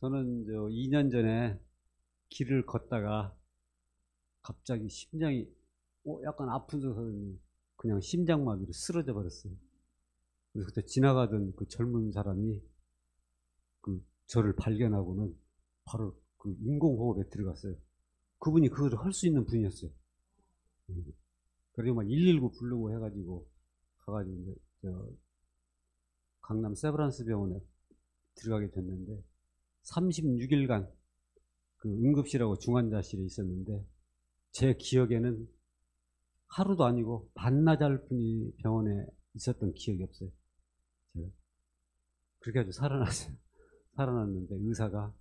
저는 저 2년 전에 길을 걷다가 갑자기 심장이 어, 약간 아픈 소리 그냥 심장마비로 쓰러져 버렸어요. 그래서 그때 지나가던 그 젊은 사람이 그 저를 발견하고는 바로 그 인공호흡에 들어갔어요. 그분이 그걸 할 수 있는 분이었어요. 음. 그리고 막 119 부르고 해가지고 가가지고 이제 저 강남 세브란스 병원에 들어가게 됐는데 36일간 그 응급실하고 중환자실에 있었는데 제 기억에는 하루도 아니고 반나절 분이 병원에 있었던 기억이 없어요. 제가. 그렇게 아주 살아났어요. 살아났는데 의사가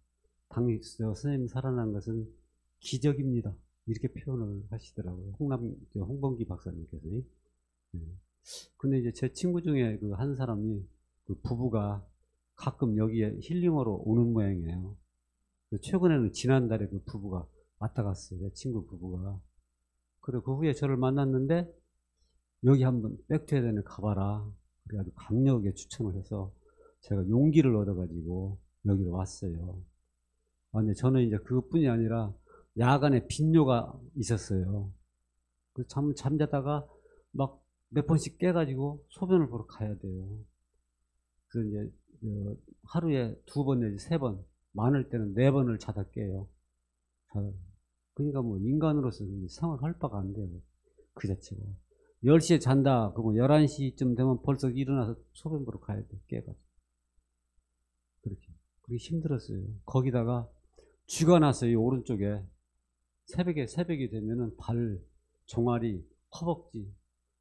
당시 저 선생님 살아난 것은 기적입니다. 이렇게 표현을 하시더라고요. 홍남 저 홍범기 박사님께서. 네. 근데 이제 제 친구 중에 그 한 사람이 그 부부가 가끔 여기에 힐링으로 오는 모양이에요. 그 최근에는 지난달에 그 부부가 왔다 갔어요. 제 친구 부부가. 그리고 그 후에 저를 만났는데 여기 한번 백투에덴에 가봐라. 그래 아주 강력하게 추천을 해서 제가 용기를 얻어가지고 여기로 왔어요. 아, 근데 저는 이제 그것뿐이 아니라 야간에 빈뇨가 있었어요. 그 잠, 잠자다가 막 몇 번씩 깨가지고 소변을 보러 가야 돼요. 그래서 이제 어, 하루에 두 번 내지 세 번, 많을 때는 네 번을 자다 깨요. 그러니까 뭐 인간으로서 생활할 바가 안 돼요. 그 자체가. 10시에 잔다. 그러면 11시쯤 되면 벌써 일어나서 소변 보러 가야 돼. 깨가지고. 그렇게. 그게 힘들었어요. 거기다가 쥐가 났어요. 이 오른쪽에. 새벽에, 새벽이 되면은 발, 종아리, 허벅지,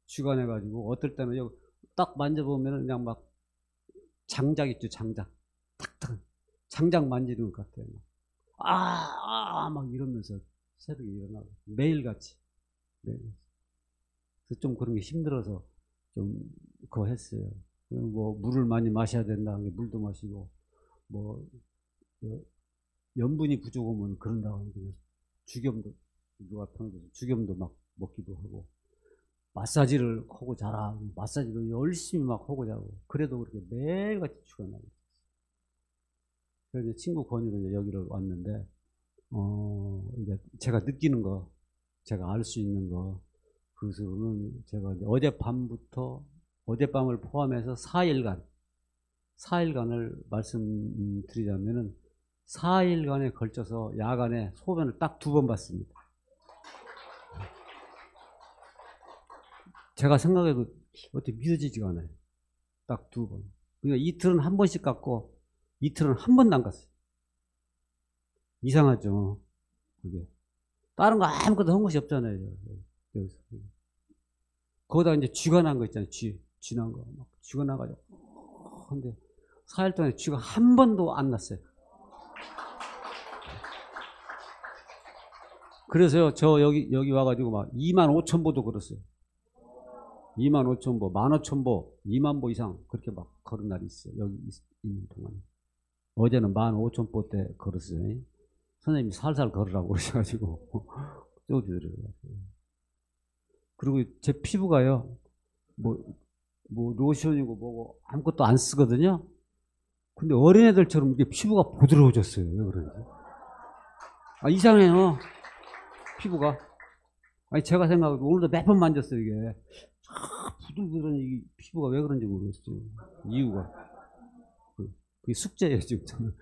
쥐가 내가지고 어떨 때는 여기 딱 만져보면은 그냥 막 장작 있죠, 장작. 탁탁. 장작 만지는 것 같아요. 아, 아, 막 이러면서 새벽에 일어나고. 매일같이. 매일. 그래서 좀 그런 게 힘들어서 좀 그거 했어요. 뭐 물을 많이 마셔야 된다. 물도 마시고 뭐 염분이 부족하면 그런다고 하는데 죽염도 누가 평소에 죽염도 막 먹기도 하고 마사지를 하고 자라. 마사지도 열심히 막 하고 자고. 그래도 그렇게 매일같이 죽어나고 그래서 친구 권유로 이제 여기를 왔는데 어 이제 제가 느끼는 거 제가 알 수 있는 거 그것은 제가 어젯밤부터 어젯밤을 포함해서 4일간 4일간을 말씀드리자면은 4일간에 걸쳐서 야간에 소변을 딱 두 번 봤습니다. 제가 생각해도 어떻게 믿어지지가 않아요. 딱 두 번. 그러니까 이틀은 한 번씩 갔고 이틀은 한 번도 안 갔어요. 이상하죠. 그게. 다른 거 아무것도 한 것이 없잖아요. 여기서. 거기다 이제 쥐가 난 거 있잖아요. 쥐. 쥐난 거. 막 쥐가 나가지고. 근데 4일 동안에 쥐가 한 번도 안 났어요. 그래서요, 저 여기, 여기 와가지고 막 2만 5천 보도 걸었어요. 2만 5천 보, 1만 5천 보, 2만 보 이상 그렇게 막 걸은 날이 있어요. 여기 있는 동안에. 어제는 1만 5천 보 때 걸었어요. 선생님이 살살 걸으라고 그러셔가지고 쪼주더라고요. 그리고 제 피부가요, 뭐, 뭐 로션이고 뭐고 아무것도 안 쓰거든요. 근데 어린애들처럼 이게 피부가 부드러워졌어요. 왜 그런지. 아, 이상해요. 피부가. 아니, 제가 생각해도 오늘도 몇 번 만졌어요, 이게. 아, 부들부들한 이 피부가 왜 그런지 모르겠어요. 이유가. 그, 그게 숙제예요, 지금.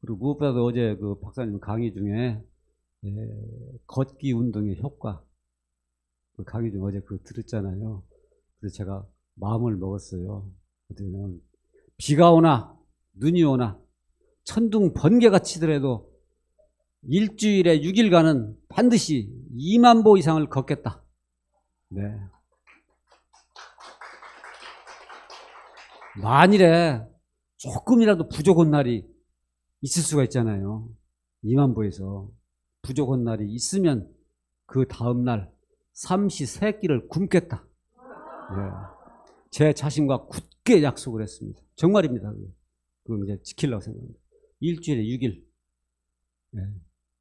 그리고 무엇보다도 어제 그 박사님 강의 중에 예, 걷기 운동의 효과 그 강의 중 어제 그 들었잖아요. 그래서 제가 마음을 먹었어요. 어떻게냐면 비가 오나 눈이 오나 천둥 번개가 치더라도 일주일에 6일간은 반드시 2만 보 이상을 걷겠다. 네. 만일에 조금이라도 부족한 날이 있을 수가 있잖아요. 2만 보에서 부족한 날이 있으면 그 다음날 삼시 세끼를 굶겠다. 네. 제 자신과 굳게 약속을 했습니다. 정말입니다. 그거 이제 지키려고 생각합니다. 일주일에 6일. 네.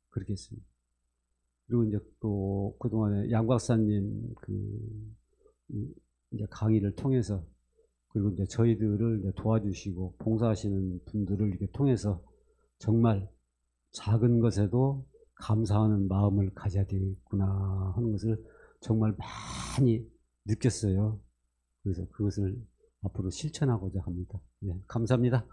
그렇게 했습니다. 그리고 이제 또 그동안에 양 박사님 그 이제 강의를 통해서 그리고 이제 저희들을 이제 도와주시고 봉사하시는 분들을 이렇게 통해서 정말 작은 것에도 감사하는 마음을 가져야 되겠구나 하는 것을 정말 많이 느꼈어요. 그래서 그것을 앞으로 실천하고자 합니다. 네, 감사합니다.